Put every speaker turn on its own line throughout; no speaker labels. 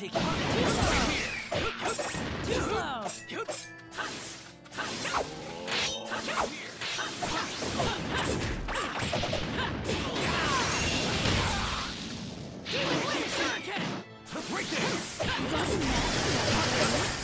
take it.
Too slow. Too slow. Break this! Doesn't matter.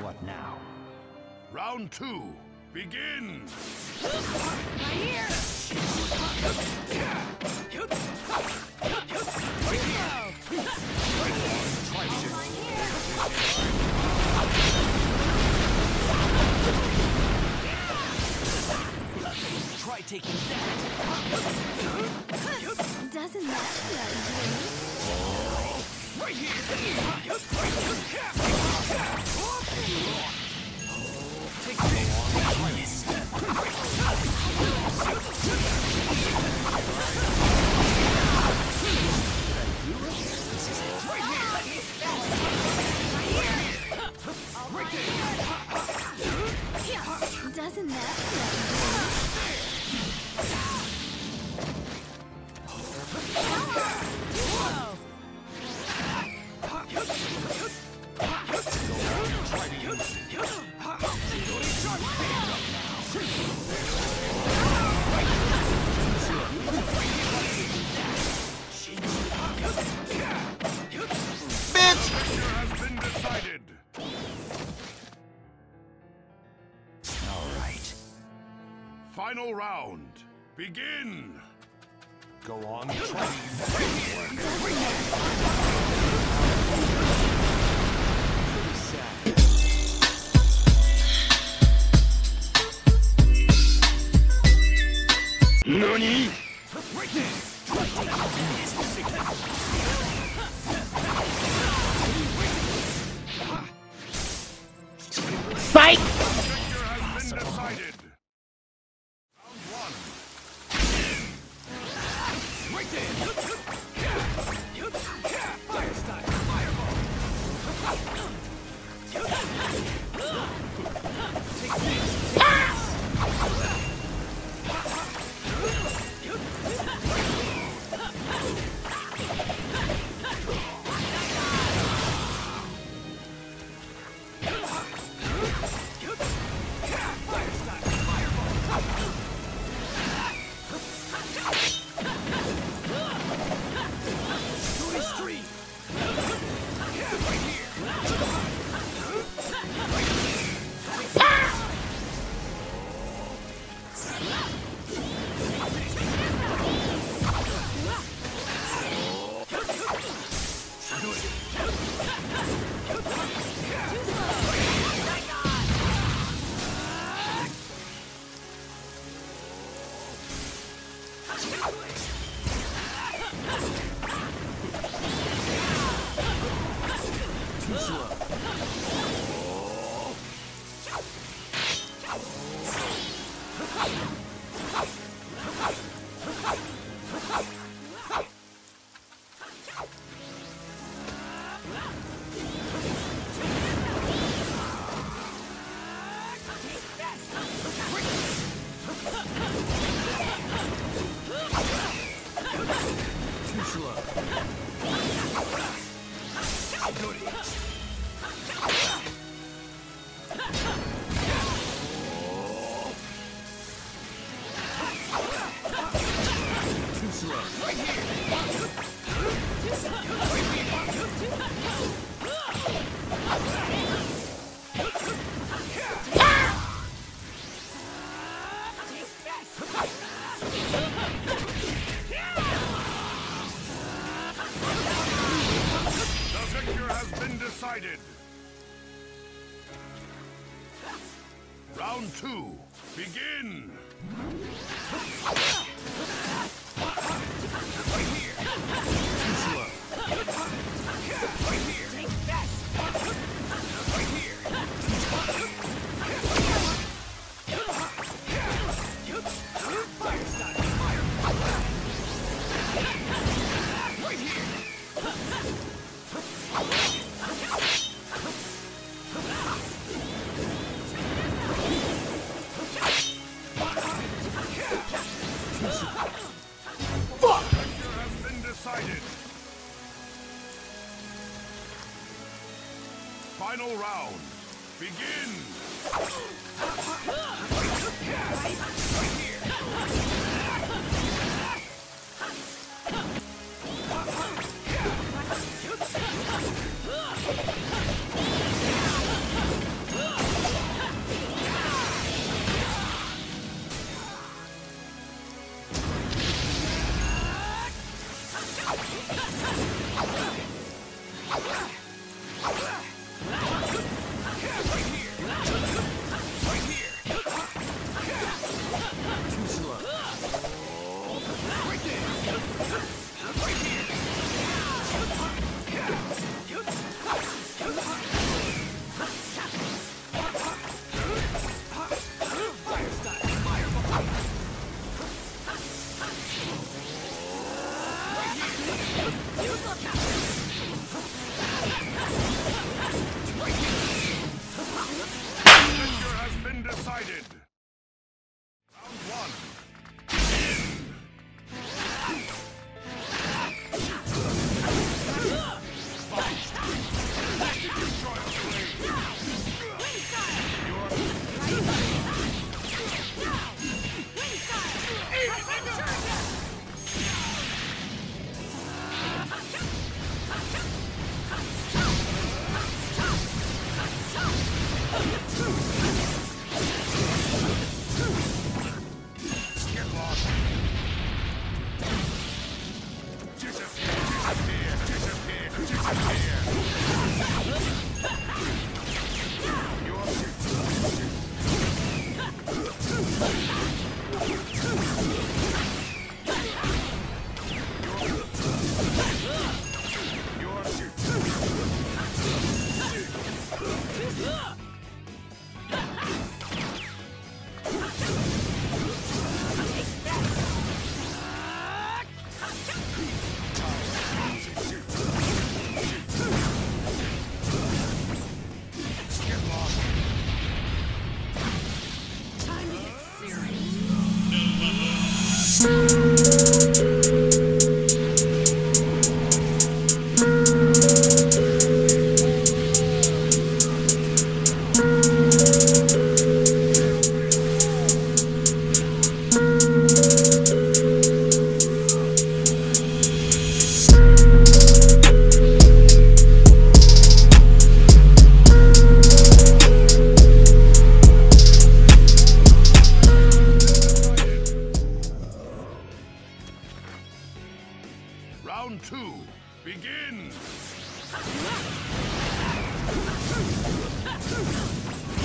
What now?
Round two, begin!
Try taking that! 없나?
final round. Begin!
Go on,
Nani? 距離。decided. Round two, begin! Final round. Begin! Right here. Round two, begin!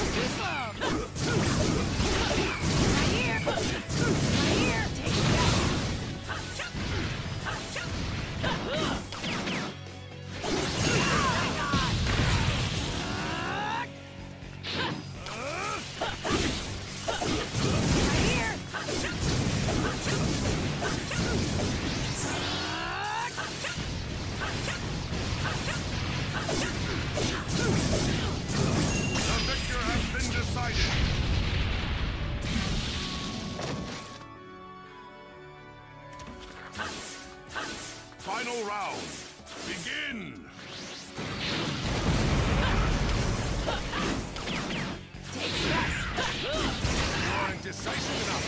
Super! Final round. Begin! Take! You aren't decisive enough.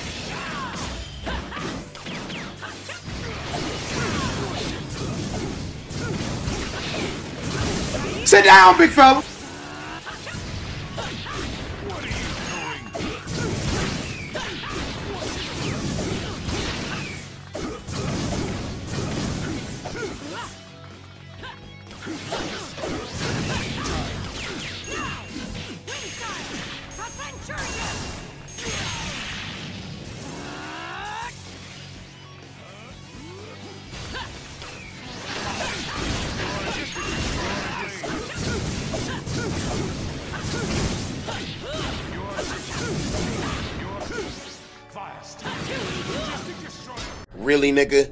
Sit down, big fella! Really, nigga?